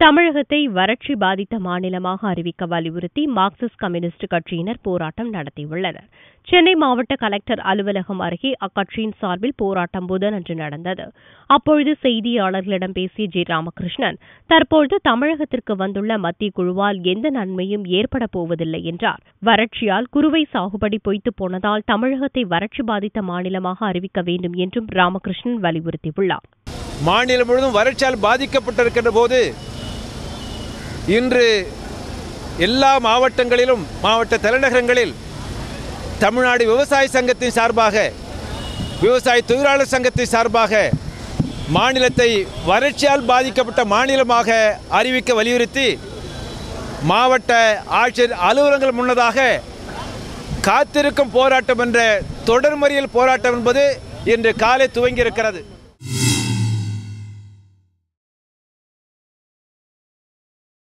தமிழகத்தை வறட்சி பாதித்த மாநிலமாக அறிவிக்க வலியுறுத்தி மார்க்சிஸ்ட் கம்யூனிஸ்ட் கட்சியினர் போராட்டம் நடத்தியுள்ளனர். சென்னை மாவட்ட கலெக்டர் அலுவலகம் அருகே அக்கட்சியின் சார்பில் போராட்டம் புதனன்று நடந்தது. அப்பொழுது செய்தியாளர்களிடம் பேசிய ஜி. ராமகிருஷ்ணன் தற்போது தமிழகத்திற்கு வந்துள்ள மத்திய குழுவால் எந்த நன்மையும் ஏற்பட போவதில்லை என்றார். வறட்சியால் குறுவை சாகுபடி பொய்த்து போனதால் தமிழகத்தை வறட்சி பாதித்த மாநிலமாக அறிவிக்க வேண்டும் என்றும் ராமகிருஷ்ணன் வலியுறுத்தியுள்ளார். மாநிலம் முழுவதும் வறட்சியால் பாதிக்கப்பட்டிருக்கின்ற போது இன்று எல்லா மாவட்டங்களிலும் மாவட்ட தலைநகரங்களில் தமிழ்நாடு விவசாய சங்கத்தின் சார்பாக விவசாய தொழிலாளர் சங்கத்தின் சார்பாக மாநிலத்தை வறட்சியால் பாதிக்கப்பட்ட மாநிலமாக அறிவிக்க வலியுறுத்தி மாவட்ட ஆட்சியர் அலுவலகங்கள் முன்னதாக காத்திருக்கும் போராட்டம் என்ற தொடர்மறியல் போராட்டம் என்பது இன்று காலை துவங்கியிருக்கிறது.